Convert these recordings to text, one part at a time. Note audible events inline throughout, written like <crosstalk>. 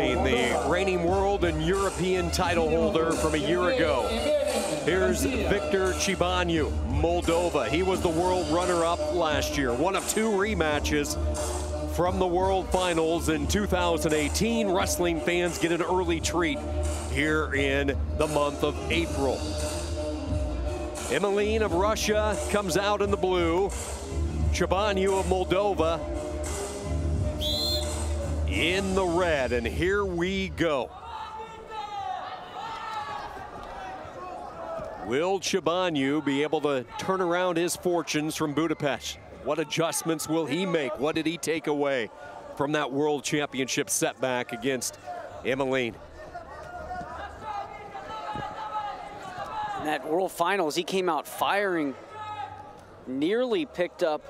The reigning world and European title holder from a year ago. Here's Victor Ciobanu, Moldova. He was the world runner-up last year. One of two rematches from the World Finals in 2018. Wrestling fans get an early treat here in the month of April. Emelin of Russia comes out in the blue. Ciobanu of Moldova in the red. And here we go. Will Ciobanu be able to turn around his fortunes from Budapest? What adjustments will he make? What did he take away from that World Championship setback against Emelin? In that World Finals, he came out firing, nearly picked up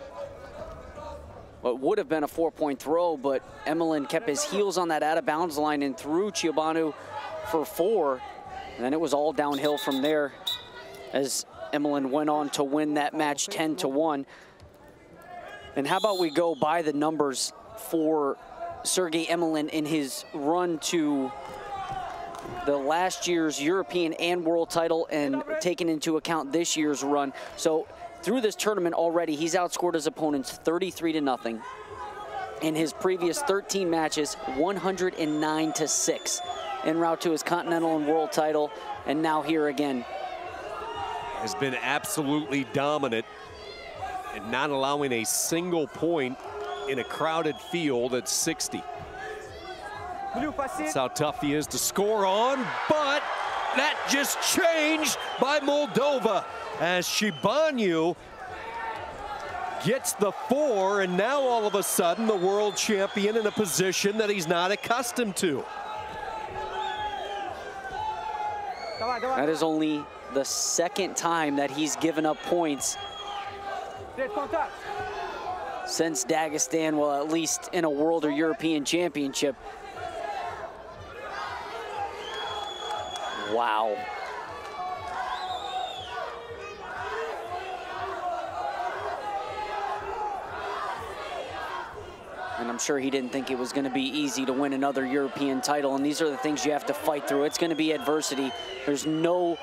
what would have been a four-point throw, but Emelin kept his heels on that out-of-bounds line and threw Ciobanu for four. And then it was all downhill from there as Emelin went on to win that match 10 to 1. And how about we go by the numbers for Sergey Emelin in his run to the last year's European and world title and taking into account this year's run. So through this tournament already, he's outscored his opponents 33 to nothing. In his previous 13 matches, 109 to 6 en route to his continental and world title, and now here again. Has been absolutely dominant and not allowing a single point in a crowded field at 60. That's how tough he is to score on, but that just changed by Moldova as Ciobanu gets the four, and now all of a sudden the world champion in a position that he's not accustomed to. That is only the second time that he's given up points since Dagestan, well, at least in a world or European championship. Wow. And I'm sure he didn't think it was going to be easy to win another European title. And these are the things you have to fight through. It's going to be adversity. There's no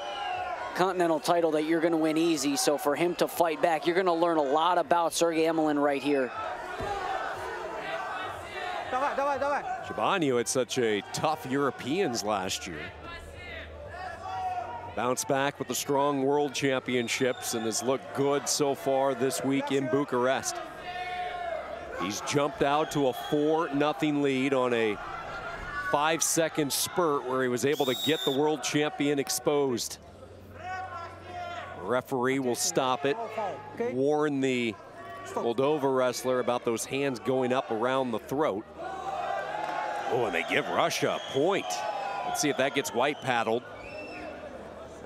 Continental title that you're going to win easy. So for him to fight back, you're going to learn a lot about Sergey Emelin right here. Ciobanu had such a tough Europeans last year. Bounced back with the strong world championships and has looked good so far this week in Bucharest. He's jumped out to a 4 nothing lead on a five second spurt where he was able to get the world champion exposed. Referee will stop it, warn the Moldova wrestler about those hands going up around the throat. Oh, and they give Russia a point. Let's see if that gets white paddled.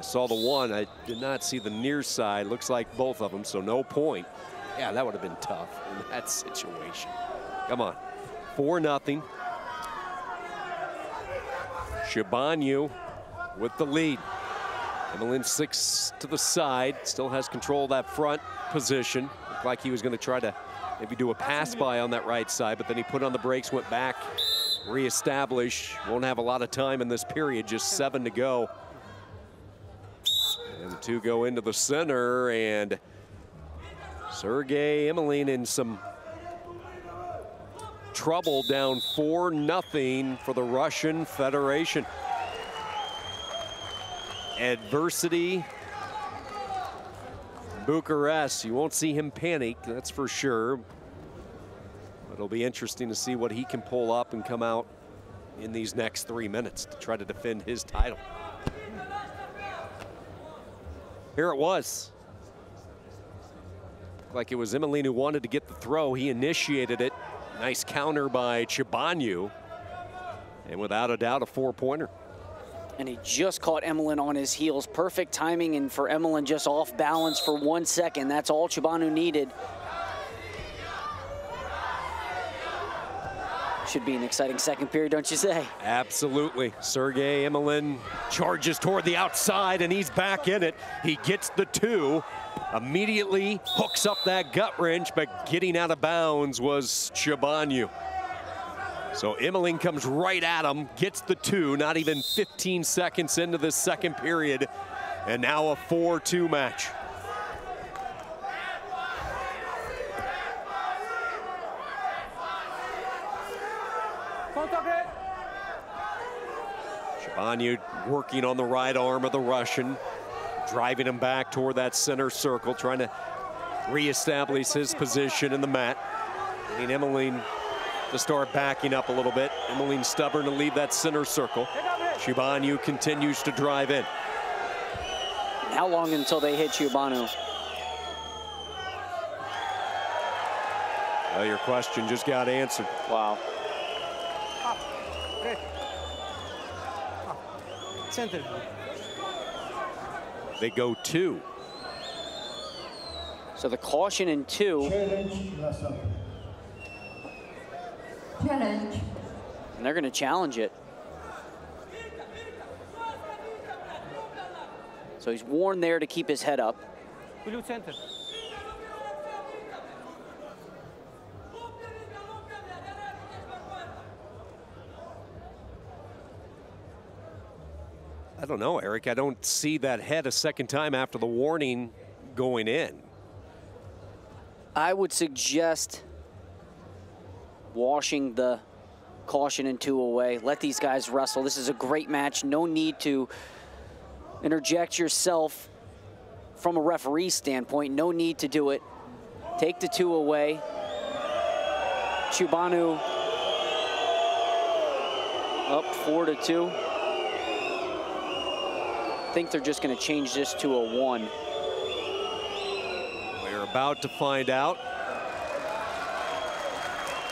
I saw the one, I did not see the near side. Looks like both of them, so no point. Yeah, that would have been tough in <laughs> that situation. Come on, 4 nothing. Ciobanu with the lead. Emelin six to the side, still has control of that front position. Looked like he was going to try to maybe do a pass by on that right side, but then he put on the brakes, went back, reestablish. Won't have a lot of time in this period, just seven to go. Two go into the center, and Sergey Emelin in some trouble down 4 nothing for the Russian Federation adversity. Bucharest, you won't see him panic, that's for sure. But it'll be interesting to see what he can pull up and come out in these next three minutes to try to defend his title. Here it was. Looked Like it was Emelin who wanted to get the throw. He initiated it. Nice counter by Ciobanu. And without a doubt, a four-pointer and he just caught Emelin on his heels. Perfect timing, and for Emelin just off balance for one second. That's all Ciobanu needed. Should be an exciting second period, don't you say? Absolutely. Sergey Emelin charges toward the outside, and he's back in it. He gets the two, immediately hooks up that gut wrench, but getting out of bounds was Ciobanu. So Emelin comes right at him, gets the two, not even 15 seconds into the second period, and now a 4-2 match. Ciobanu working on the right arm of the Russian, driving him back toward that center circle, trying to reestablish his position in the mat. I mean, Emelin to start backing up a little bit. Emelin stubborn to leave that center circle. Ciobanu continues to drive in. How long until they hit Ciobanu? Well, your question just got answered. Wow. Center. They go two. So the caution in two. Challenge. And they're going to challenge it. So he's warned there to keep his head up. Blue center. I don't know, Eric. I don't see that head a second time after the warning going in. I would suggest washing the caution and two away. Let these guys wrestle. This is a great match. No need to interject yourself from a referee standpoint. No need to do it. Take the two away. Ciobanu up four to two. I think they're just going to change this to a one. We're about to find out.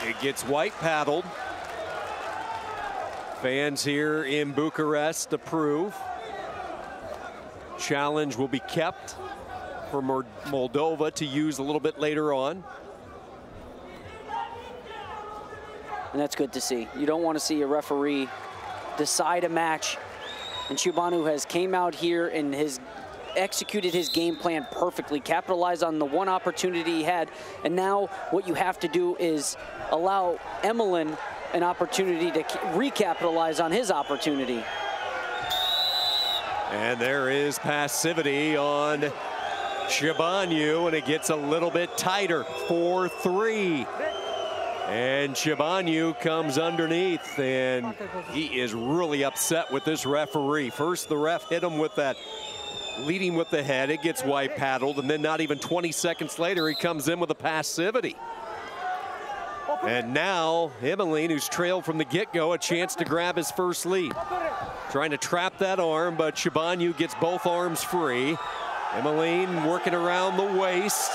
It gets white paddled. Fans here in Bucharest approve. Challenge will be kept for Moldova to use a little bit later on. And that's good to see. You don't want to see a referee decide a match. And Ciobanu has came out here and has executed his game plan perfectly, capitalized on the one opportunity he had. And now what you have to do is allow Emelin an opportunity to recapitalize on his opportunity. And there is passivity on Ciobanu, and it gets a little bit tighter, 4-3. And Ciobanu comes underneath, and he is really upset with this referee. First, the ref hit him with that leading with the head. It gets white paddled, and then not even 20 seconds later, he comes in with a passivity. And now, Emelin, who's trailed from the get-go, a chance to grab his first lead. Trying to trap that arm, but Ciobanu gets both arms free. Emelin working around the waist,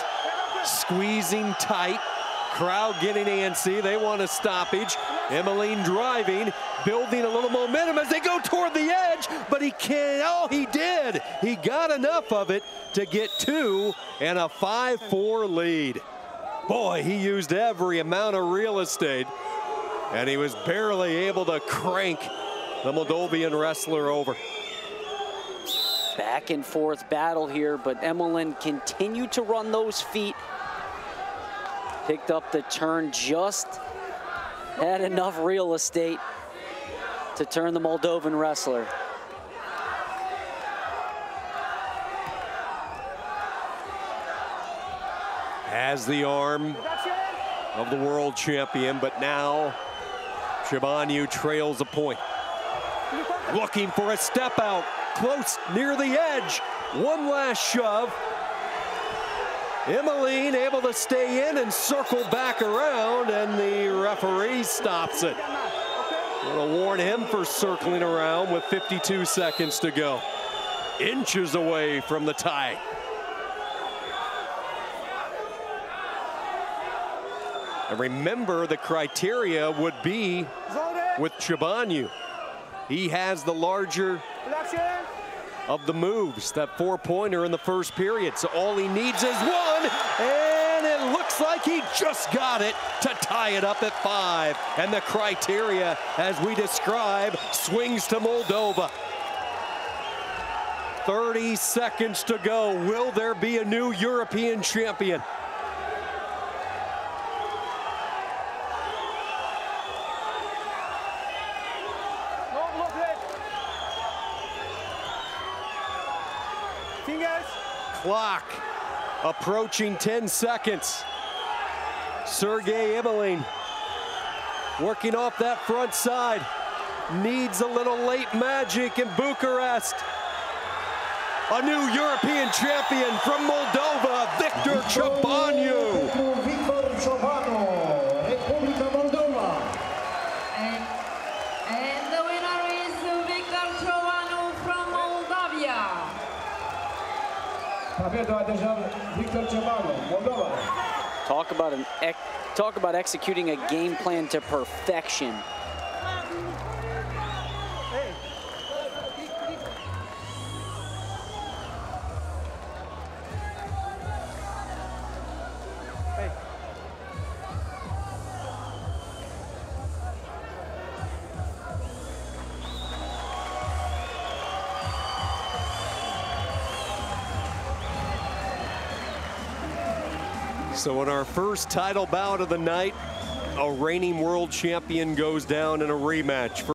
squeezing tight. Crowd getting antsy. They want a stoppage. Emelin driving, building a little momentum as they go toward the edge, but he can't. Oh, he did. He got enough of it to get two and a 5-4 lead. Boy, he used every amount of real estate, and he was barely able to crank the Moldovan wrestler over. Back and forth battle here, but Emelin continued to run those feet Picked up the turn, just had enough real estate to turn the Moldovan wrestler. Has the arm of the world champion, but now Ciobanu trails a point. Looking for a step out, close near the edge. One last shove. Emelin able to stay in and circle back around, and the referee stops it. To warn him for circling around with 52 seconds to go. Inches away from the tie. And remember, the criteria would be with Ciobanu. He has the larger of the moves. That four-pointer in the first period. So all he needs is one, and it looks like he just got it to tie it up at five. And the criteria, as we describe, swings to Moldova. 30 seconds to go. Will there be a new European champion? Clock approaching 10 seconds. Sergey Emelin working off that front side. Needs a little late magic in Bucharest. A new European champion from Moldova, Victor Ciobanu. Talk about an talk about executing a game plan to perfection. So in our first title bout of the night, a reigning world champion goes down in a rematch